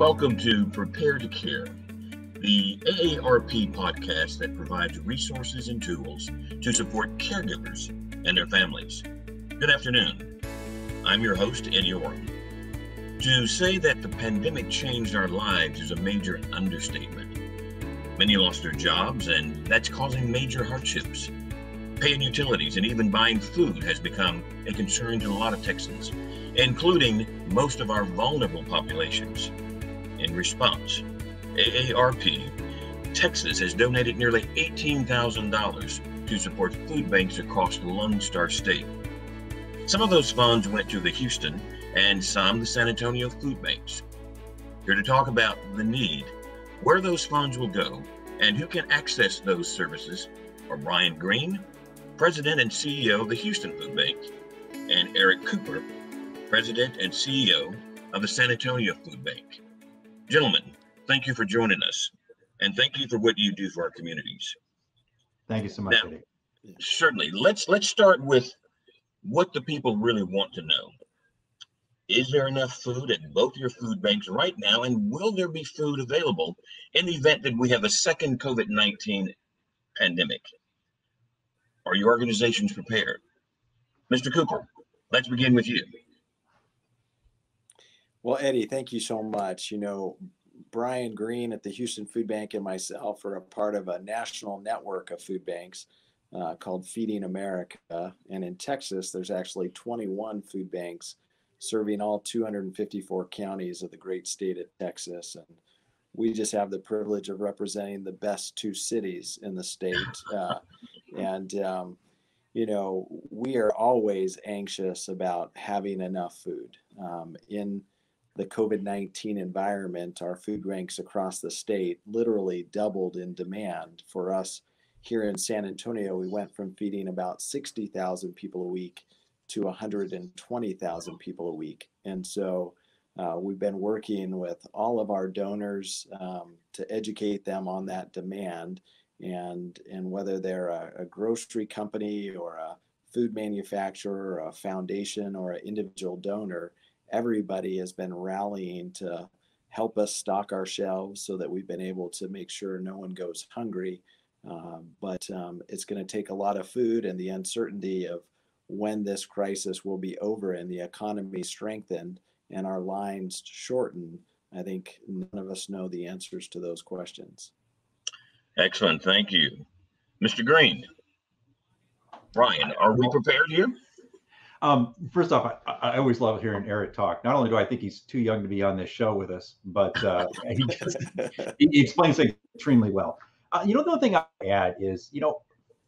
Welcome to Prepare to Care, the AARP podcast that provides resources and tools to support caregivers and their families. Good afternoon. I'm your host, Eddie Orum. To say that the pandemic changed our lives is a major understatement. Many lost their jobs, and that's causing major hardships. Paying utilities and even buying food has become a concern to a lot of Texans, including most of our vulnerable populations. In response, AARP Texas has donated nearly $18,000 to support food banks across the Lone Star State. Some of those funds went to the Houston and some the San Antonio food banks. Here to talk about the need, where those funds will go, and who can access those services are Brian Greene, President and CEO of the Houston Food Bank, and Eric Cooper, President and CEO of the San Antonio Food Bank. Gentlemen, thank you for joining us, and thank you for what you do for our communities. Thank you so much. Now, certainly, let's let's start with what the people really want to know. Is there enough food at both your food banks right now? And will there be food available in the event that we have a second COVID 19 pandemic? Are your organizations prepared? Mr. Cooper, let's begin with you. Well, Eddie, thank you so much. You know, Brian Greene at the Houston Food Bank and myself are a part of a national network of food banks uh, called Feeding America. And in Texas, there's actually 21 food banks serving all 254 counties of the great state of Texas. And we just have the privilege of representing the best two cities in the state. Uh, and, um, you know, we are always anxious about having enough food. Um, in the COVID 19 environment, our food banks across the state literally doubled in demand. For us here in San Antonio, we went from feeding about 60,000 people a week to 120,000 people a week. And so uh, we've been working with all of our donors um, to educate them on that demand and, and whether they're a, a grocery company or a food manufacturer, or a foundation, or an individual donor, everybody has been rallying to help us stock our shelves so that we've been able to make sure no one goes hungry. Um, but um, it's going to take a lot of food and the uncertainty of when this crisis will be over and the economy strengthened and our lines shorten, I think none of us know the answers to those questions. Excellent. Thank you. Mr. Greene. Brian, are we prepared here? Um, first off, I, I, always love hearing Eric talk. Not only do I think he's too young to be on this show with us, but uh, he, just, he, explains things extremely well. Uh, you know, the other thing I add is, you know,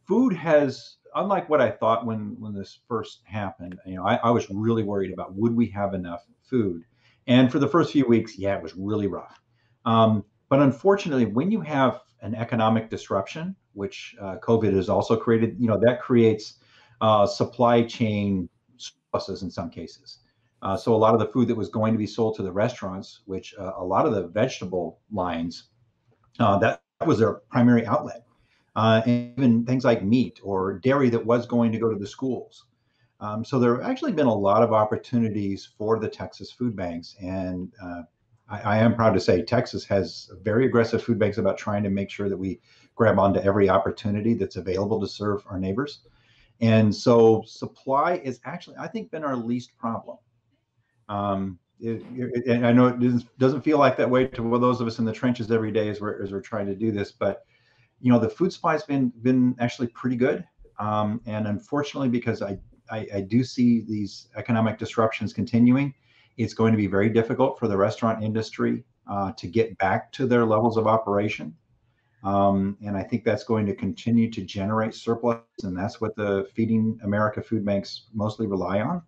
food has unlike what I thought when when this first happened, you know, I, I, was really worried about would we have enough food. And for the first few weeks, yeah, it was really rough. Um, but unfortunately, when you have an economic disruption, which uh, COVID has also created, you know, that creates uh, supply chain surpluses in some cases. Uh, so a lot of the food that was going to be sold to the restaurants, which uh, a lot of the vegetable lines, uh, that was their primary outlet uh, and even things like meat or dairy that was going to go to the schools. Um, so there have actually been a lot of opportunities for the Texas food banks, and uh, I, I, am proud to say Texas has very aggressive food banks about trying to make sure that we grab onto every opportunity that's available to serve our neighbors. And so supply is actually, I think, been our least problem. Um, it, it, and I know it doesn't doesn't feel like that way to those of us in the trenches every day as we're, as we're trying to do this, but you know, the food supply's been been actually pretty good. Um, and unfortunately, because I, I, I do see these economic disruptions continuing, it's going to be very difficult for the restaurant industry uh, to get back to their levels of operation. Um, and I think that's going to continue to generate surplus, and that's what the Feeding America food banks mostly rely on.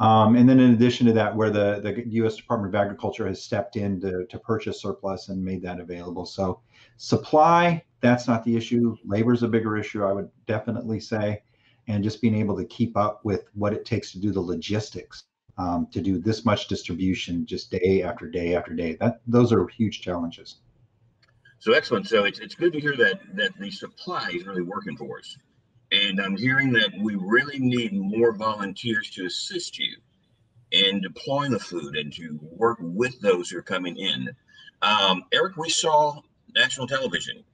Um, and then in addition to that, where the, the U.S. Department of Agriculture has stepped in to, to purchase surplus and made that available. So supply, that's not the issue. Labor is a bigger issue, I would definitely say. And just being able to keep up with what it takes to do the logistics, um, to do this much distribution just day after day after day. That those are huge challenges. So excellent. So it's, it's good to hear that that the supply is really working for us. And I'm hearing that we really need more volunteers to assist you and deploying the food and to work with those who are coming in. Um, Eric, we saw national television.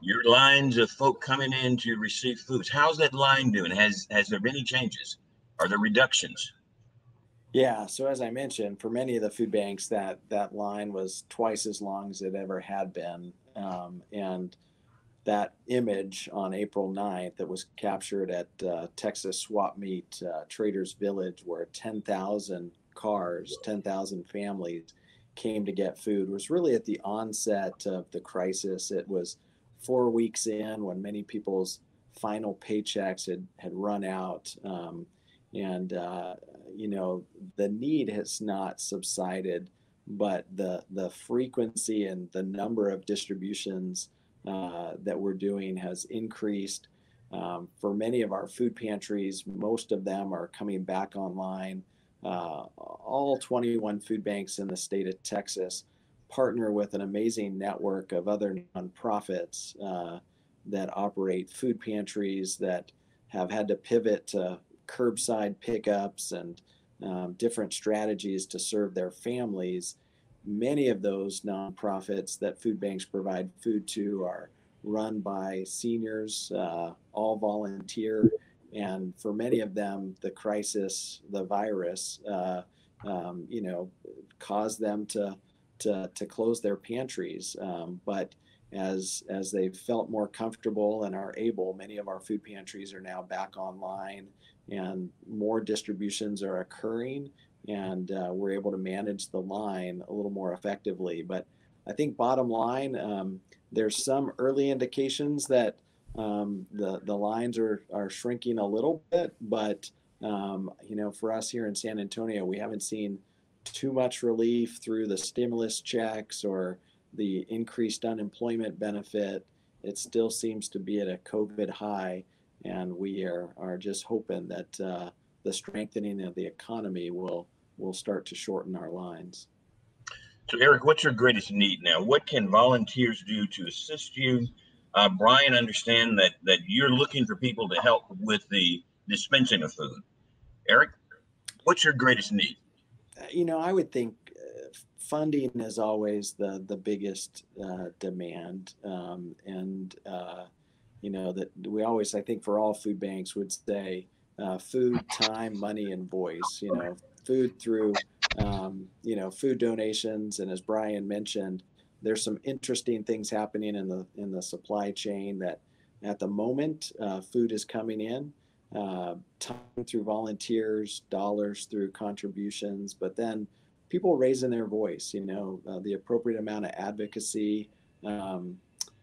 Your lines of folk coming in to receive foods. How's that line doing? Has has there been any changes? Are there reductions? Yeah. So as I mentioned, for many of the food banks, that that line was twice as long as it ever had been, um, and that image on April 9th that was captured at uh, Texas Swap Meet uh, Traders Village, where 10,000 cars, 10,000 families came to get food, was really at the onset of the crisis. It was four weeks in when many people's final paychecks had, had run out. Um, and, uh, you know, the need has not subsided, but the, the frequency and the number of distributions uh, that we're doing has increased. Um, for many of our food pantries, most of them are coming back online. Uh, all 21 food banks in the state of Texas partner with an amazing network of other nonprofits uh, that operate food pantries that have had to pivot to curbside pickups and um, different strategies to serve their families many of those nonprofits that food banks provide food to are run by seniors, uh, all volunteer. And for many of them, the crisis, the virus, uh, um, you know, caused them to, to, to close their pantries. Um, but as, as they've felt more comfortable and are able, many of our food pantries are now back online and more distributions are occurring and uh, we're able to manage the line a little more effectively. But I think bottom line, um, there's some early indications that um, the the lines are are shrinking a little bit, but um, you know, for us here in San Antonio, we haven't seen too much relief through the stimulus checks or the increased unemployment benefit. It still seems to be at a COVID high, and we are are just hoping that uh, the strengthening of the economy will will start to shorten our lines. So, Eric, what's your greatest need now? What can volunteers do to assist you? Uh, Brian, understand that that you're looking for people to help with the dispensing of food. Eric, what's your greatest need? Uh, you know, I would think uh, funding is always the the biggest uh, demand, um, and uh, you know that we always, I think, for all food banks would say uh, food, time, money, and voice. You know, food through um, you know food donations and as brian mentioned there's some interesting things happening in the in the supply chain that at the moment uh, food is coming in uh, time through volunteers dollars through contributions but then people raising their voice you know uh, the appropriate amount of advocacy um,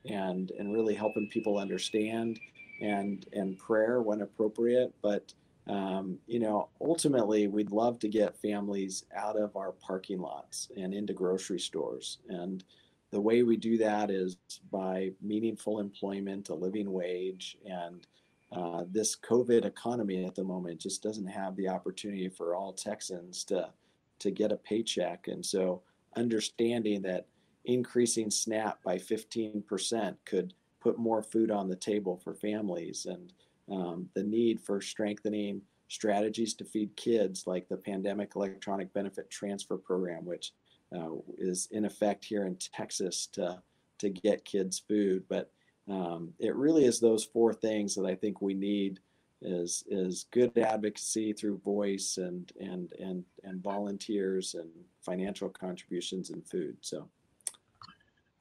and and really helping people understand and and prayer when appropriate but um, you know, ultimately, we'd love to get families out of our parking lots and into grocery stores. And the way we do that is by meaningful employment, a living wage, and uh, this COVID economy at the moment just doesn't have the opportunity for all Texans to to get a paycheck. And so, understanding that increasing SNAP by 15% could put more food on the table for families and um, the need for strengthening strategies to feed kids, like the Pandemic Electronic Benefit Transfer Program, which uh, is in effect here in Texas to to get kids food. But um, it really is those four things that I think we need is is good advocacy through voice and and and and volunteers and financial contributions and food. So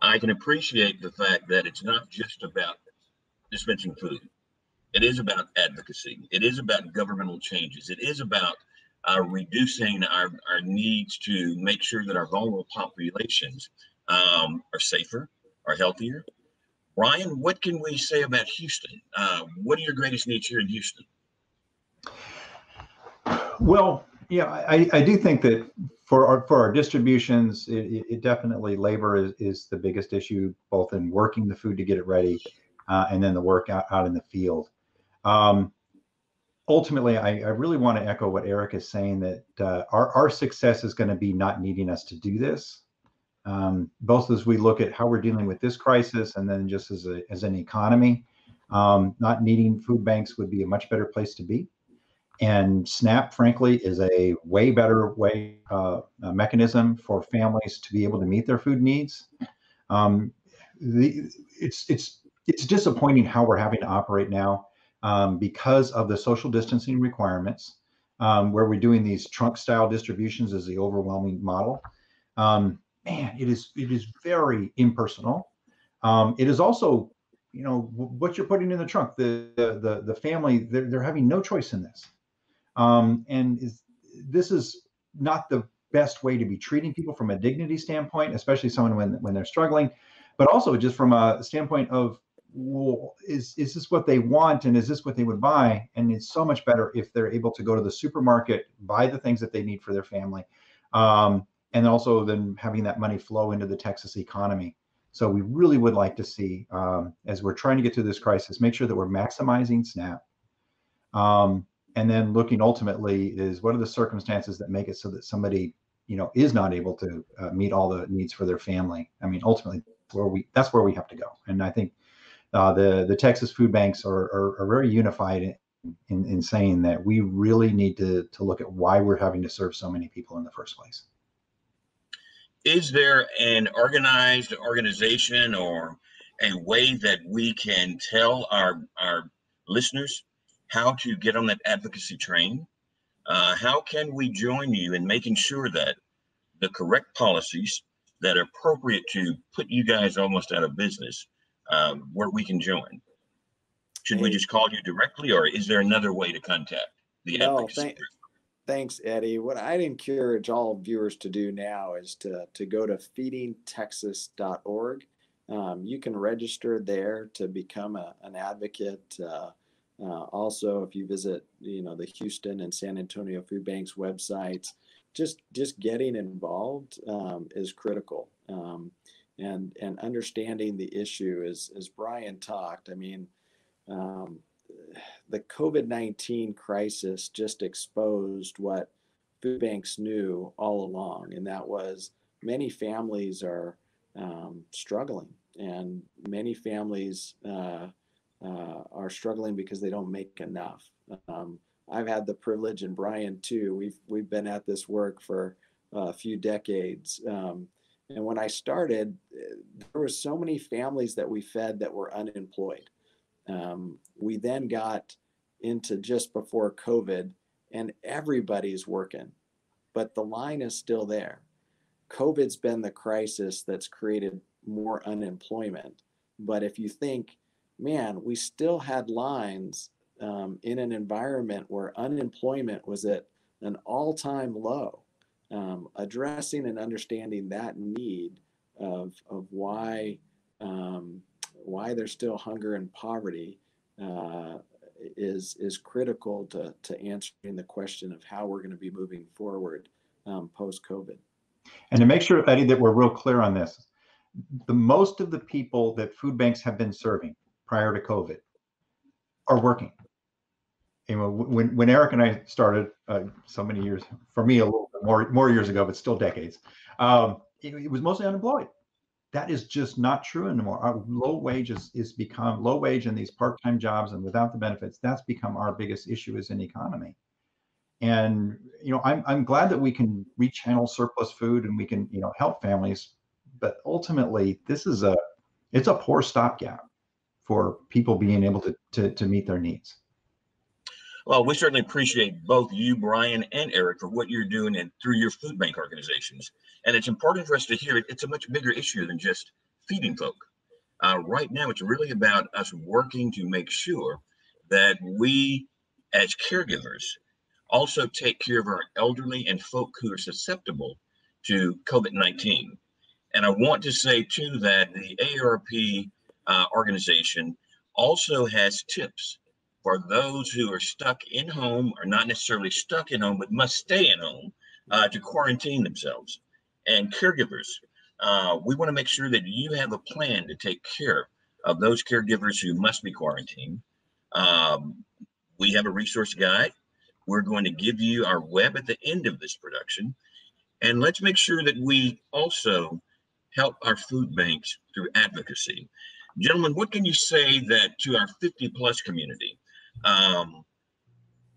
I can appreciate the fact that it's not just about dispensing food. It is about advocacy. It is about governmental changes. It is about uh, reducing our, our needs to make sure that our vulnerable populations um, are safer, are healthier. Brian, what can we say about Houston? Uh, what are your greatest needs here in Houston? Well, yeah, I, I do think that for our for our distributions, it, it definitely labor is, is the biggest issue, both in working the food to get it ready, uh, and then the work out, out in the field. Um, ultimately, I, I, really want to echo what Eric is saying that uh, our, our success is going to be not needing us to do this. Um, both as we look at how we're dealing with this crisis and then just as, a, as an economy, um, not needing food banks would be a much better place to be. And SNAP, frankly, is a way better way uh, mechanism for families to be able to meet their food needs. Um, the, it's it's it's disappointing how we're having to operate now um, because of the social distancing requirements, um, where we're doing these trunk style distributions as the overwhelming model. Um, man, it is it is very impersonal. Um, it is also, you know, what you're putting in the trunk. The the the family they're, they're having no choice in this, um, and is this is not the best way to be treating people from a dignity standpoint, especially someone when when they're struggling, but also just from a standpoint of well, is is this what they want and is this what they would buy? And it's so much better if they're able to go to the supermarket, buy the things that they need for their family, um, and also then having that money flow into the Texas economy. So we really would like to see, um, as we're trying to get through this crisis, make sure that we're maximizing SNAP, um, and then looking ultimately is what are the circumstances that make it so that somebody, you know, is not able to uh, meet all the needs for their family. I mean, ultimately, where we that's where we have to go. And I think uh, the the Texas food banks are are, are very unified in, in, in saying that we really need to to look at why we're having to serve so many people in the first place. Is there an organized organization or a way that we can tell our our listeners how to get on that advocacy train? Uh, how can we join you in making sure that the correct policies that are appropriate to put you guys almost out of business um, where we can join? Should we just call you directly, or is there another way to contact the no, advocacy thank, group? Thanks, Eddie. What I'd encourage all viewers to do now is to, to go to feedingtexas.org. Um, you can register there to become a, an advocate. Uh, uh, also, if you visit, you know, the Houston and San Antonio Food Banks websites, just just getting involved um, is critical. Um, and and understanding the issue as as Brian talked. I mean, um, the COVID nineteen crisis just exposed what food banks knew all along, and that was many families are um, struggling, and many families uh, uh, are struggling because they don't make enough. Um, I've had the privilege, and Brian too. We've we've been at this work for a few decades. Um, and when I started, there were so many families that we fed that were unemployed. Um, we then got into just before COVID, and everybody's working, but the line is still there. COVID's been the crisis that's created more unemployment. But if you think, man, we still had lines um, in an environment where unemployment was at an all time low um, addressing and understanding that need of, of why um, why there's still hunger and poverty uh, is is critical to, to answering the question of how we're going to be moving forward um, post COVID. And to make sure, Eddie, that we're real clear on this, the most of the people that food banks have been serving prior to COVID are working. And when when Eric and I started, uh, so many years for me, a little more more years ago, but still decades. Um, it, it, was mostly unemployed. That is just not true anymore. Our low wages is become low wage in these part-time jobs and without the benefits. That's become our biggest issue as an economy. And you know, I'm I'm glad that we can rechannel surplus food and we can you know help families, but ultimately, this is a it's a poor stopgap for people being able to to, to meet their needs. Well, we certainly appreciate both you, Brian, and Eric for what you're doing and through your food bank organizations. And it's important for us to hear it. It's a much bigger issue than just feeding folk. Uh, right now, it's really about us working to make sure that we, as caregivers, also take care of our elderly and folk who are susceptible to COVID 19. And I want to say, too, that the AARP uh, organization also has tips for those who are stuck in home or not necessarily stuck in home, but must stay in home uh, to quarantine themselves. And caregivers, uh, we want to make sure that you have a plan to take care of those caregivers who must be quarantined. Um, we have a resource guide. We're going to give you our web at the end of this production. And let's make sure that we also help our food banks through advocacy. Gentlemen, what can you say that to our 50 plus community um,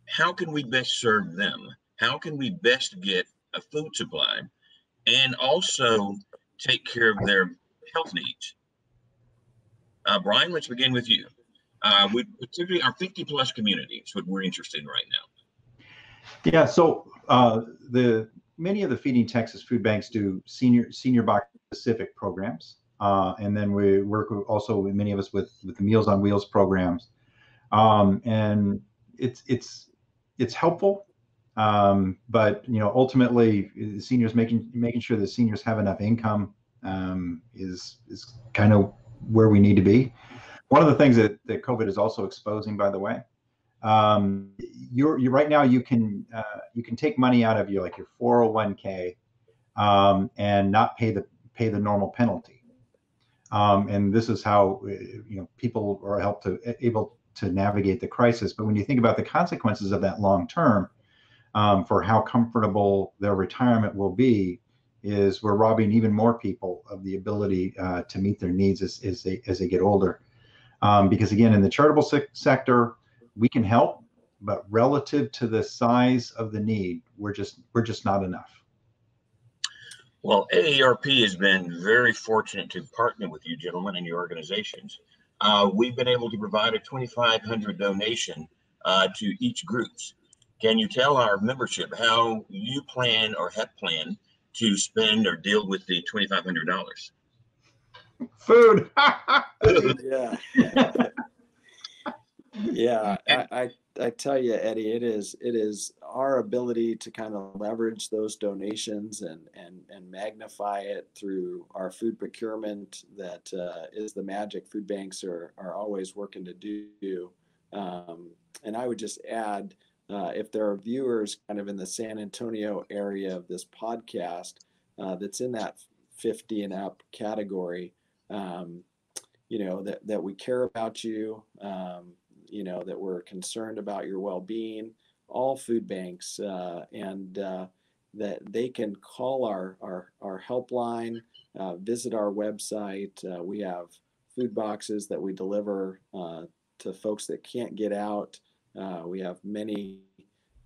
how can we best serve them? How can we best get a food supply and also take care of their health needs? Uh, Brian, let's begin with you. Uh, we particularly our 50 plus communities, what we're interested in right now. Yeah, so uh, the many of the Feeding Texas food banks do senior senior box specific programs, uh, and then we work also with many of us with with the Meals on Wheels programs, um, and it's it's it's helpful, um, but you know ultimately seniors making making sure that seniors have enough income um, is is kind of where we need to be. One of the things that, that COVID is also exposing, by the way, um, you're, you right now you can uh, you can take money out of your like your 401k um, and not pay the pay the normal penalty. Um, and this is how you know people are helped to able to navigate the crisis. But when you think about the consequences of that long term um, for how comfortable their retirement will be, is we're robbing even more people of the ability uh, to meet their needs as, as they as they get older. Um, because again, in the charitable se- sector, we can help, but relative to the size of the need, we're just we're just not enough. Well, AARP has been very fortunate to partner with you gentlemen and your organizations. Uh, we've been able to provide a 2,500 donation uh, to each groups. Can you tell our membership how you plan or have planned to spend or deal with the $2,500? Food. yeah. yeah. I, I, I tell you, Eddie, it is it is our ability to kind of leverage those donations and and and magnify it through our food procurement that uh, is the magic food banks are are always working to do. Um, and I would just add uh, if there are viewers kind of in the San Antonio area of this podcast uh, that's in that 50 and up category, um, you know, that, that we care about you, um, you know, that we're concerned about your well being, all food banks, uh, and uh, that they can call our, our, our helpline, uh, visit our website. Uh, we have food boxes that we deliver to folks that can't get out. Uh, we have many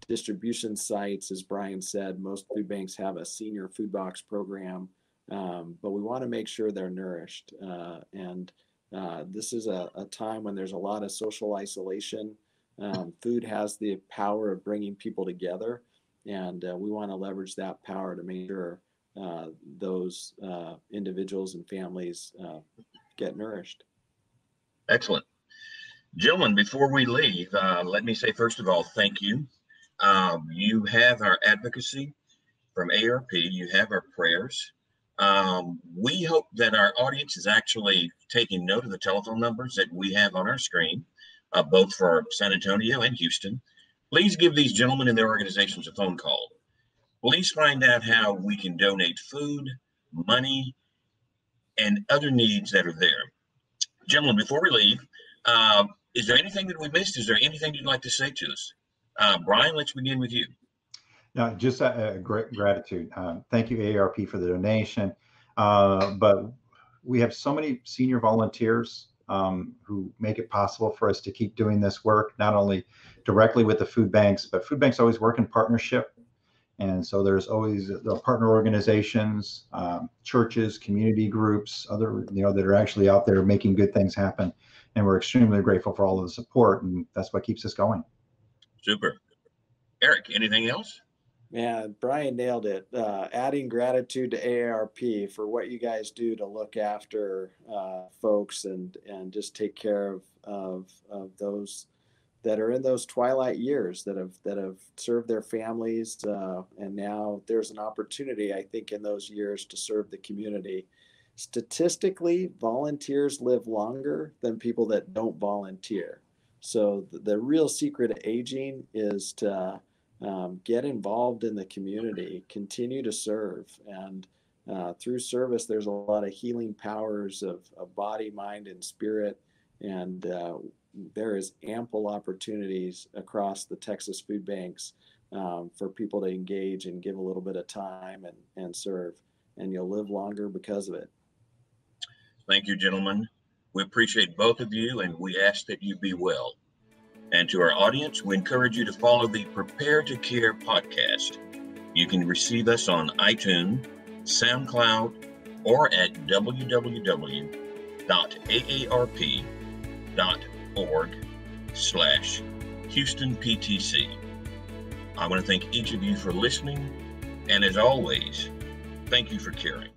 distribution sites. As Brian said, most food banks have a senior food box program, um, but we want to make sure they're nourished. Uh, and uh, this is a, a, time when there's a lot of social isolation. Um, food has the power of bringing people together, and uh, we want to leverage that power to make sure uh, those uh, individuals and families uh, get nourished. Excellent. Gentlemen, before we leave, let me say first of all, thank you. Um, you have our advocacy from AARP, you have our prayers. Um, we hope that our audience is actually taking note of the telephone numbers that we have on our screen, uh, both for San Antonio and Houston. Please give these gentlemen and their organizations a phone call. Please find out how we can donate food, money, and other needs that are there. Gentlemen, before we leave, uh, is there anything that we missed? Is there anything you'd like to say to us? Uh, Brian, let's begin with you. No, just a, a great gratitude. Um, thank you, AARP, for the donation. Uh, but we have so many senior volunteers um, who make it possible for us to keep doing this work, not only directly with the food banks, but food banks always work in partnership. And so there's always the partner organizations, um, churches, community groups, other, you know, that are actually out there making good things happen and we're extremely grateful for all of the support, and that's what keeps us going. Super, Eric. Anything else? Yeah, Brian nailed it. Uh, adding gratitude to AARP for what you guys do to look after uh, folks and and just take care of, of of those that are in those twilight years that have that have served their families uh, and now there's an opportunity I think in those years to serve the community statistically, volunteers live longer than people that don't volunteer. So the, the real secret of aging is to um, get involved in the community, continue to serve, and uh, through service, there's a lot of healing powers of, of body, mind, and spirit, and uh, there is ample opportunities across the Texas food banks um, for people to engage and give a little bit of time and, and serve, and you'll live longer because of it. Thank you, gentlemen. We appreciate both of you and we ask that you be well. And to our audience, we encourage you to follow the Prepare to Care podcast. You can receive us on iTunes, SoundCloud, or at www.aarp.org slash Houston PTC. I want to thank each of you for listening, and as always, thank you for caring.